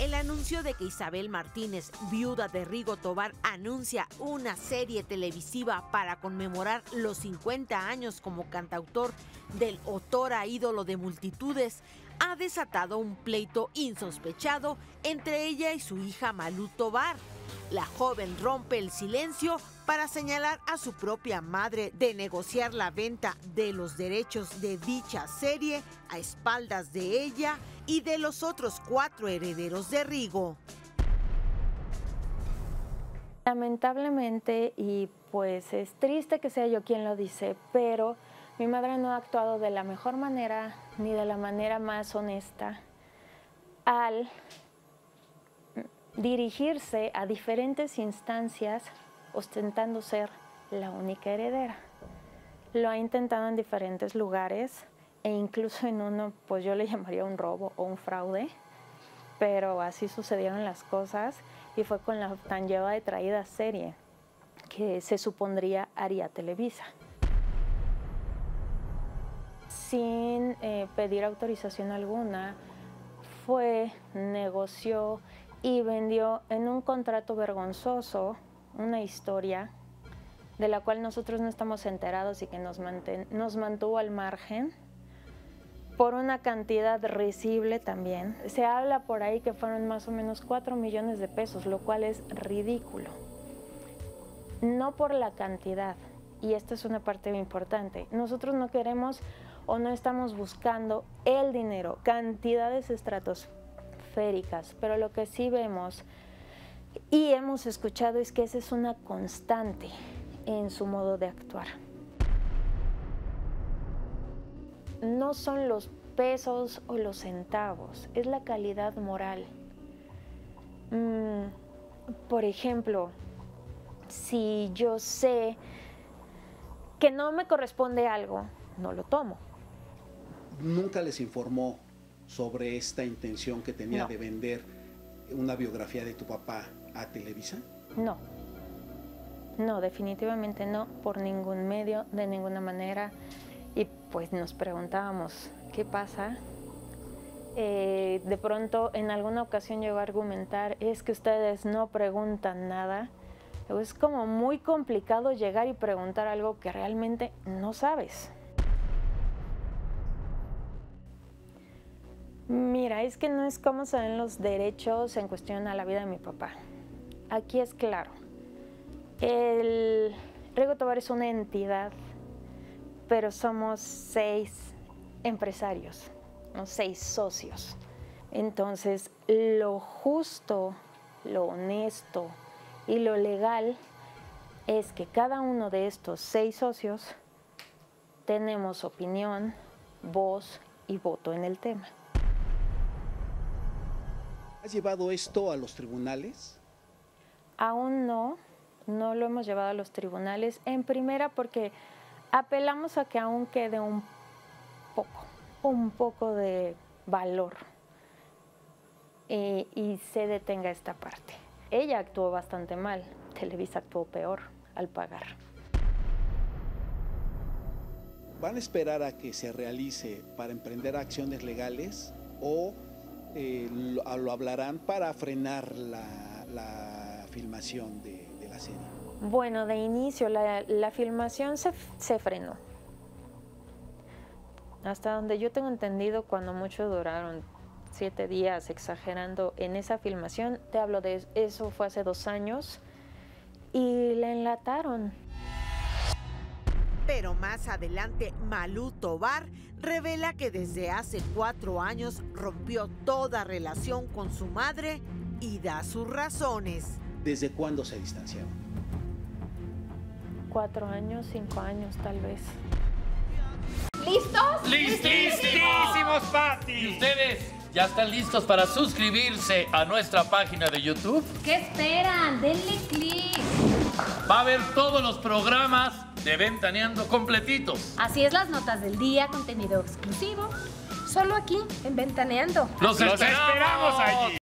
El anuncio de que Isabel Martínez, viuda de Rigo Tobar, anuncia una serie televisiva para conmemorar los 50 años como cantautor del otora ídolo de multitudes ha desatado un pleito insospechado entre ella y su hija Malú Tobar. La joven rompe el silencio para señalar a su propia madre de negociar la venta de los derechos de dicha serie a espaldas de ella y de los otros cuatro herederos de Rigo. Lamentablemente, y pues es triste que sea yo quien lo dice, pero mi madre no ha actuado de la mejor manera ni de la manera más honesta al dirigirse a diferentes instancias ostentando ser la única heredera. Lo ha intentado en diferentes lugares e incluso en uno, pues yo le llamaría un robo o un fraude, pero así sucedieron las cosas y fue con la tan lleva de traída serie que se supondría haría Televisa. Sin eh, pedir autorización alguna, fue, negoció y vendió en un contrato vergonzoso una historia de la cual nosotros no estamos enterados y que nos, mantuvo al margen por una cantidad risible también. Se habla por ahí que fueron más o menos 4 millones de pesos, lo cual es ridículo. No por la cantidad, y esta es una parte importante, nosotros no queremos o no estamos buscando el dinero, cantidades estratosféricas, pero lo que sí vemos y hemos escuchado es que esa es una constante en su modo de actuar. no son los pesos o los centavos, es la calidad moral. Mm, por ejemplo, si yo sé que no me corresponde algo, no lo tomo. ¿Nunca les informó sobre esta intención que tenía de vender una biografía de tu papá a Televisa? No. No, definitivamente no, por ningún medio, de ninguna manera y pues nos preguntábamos, ¿qué pasa? Eh, de pronto en alguna ocasión llegó a argumentar, es que ustedes no preguntan nada. Es como muy complicado llegar y preguntar algo que realmente no sabes. Mira, es que no es cómo se ven los derechos en cuestión a la vida de mi papá. Aquí es claro. El Rigo Tobar es una entidad pero somos seis empresarios, seis socios. Entonces, lo justo, lo honesto y lo legal es que cada uno de estos seis socios tenemos opinión, voz y voto en el tema. ¿Has llevado esto a los tribunales? Aún no, no lo hemos llevado a los tribunales. En primera porque apelamos a que aún quede un poco, un poco de valor eh, y, se detenga esta parte. Ella actuó bastante mal, Televisa actuó peor al pagar. ¿Van a esperar a que se realice para emprender acciones legales o eh, lo, hablarán para frenar la, filmación de la serie? Bueno, de inicio la, filmación se, se, frenó. Hasta donde yo tengo entendido, cuando mucho duraron siete días exagerando en esa filmación, te hablo de eso fue hace dos años, y la enlataron. Pero más adelante, Malú Tobar revela que desde hace cuatro años rompió toda relación con su madre y da sus razones. ¿Desde cuándo se distanciaron? cuatro años, cinco años tal vez. ¿Listos? ¡Listísimos, Pati! ¿Y ustedes ya están listos para suscribirse a nuestra página de YouTube? ¿Qué esperan? Denle click. Va a haber todos los programas de Ventaneando completitos. Así es, las notas del día, contenido exclusivo, solo aquí en Ventaneando. ¡Los, esperamos allí!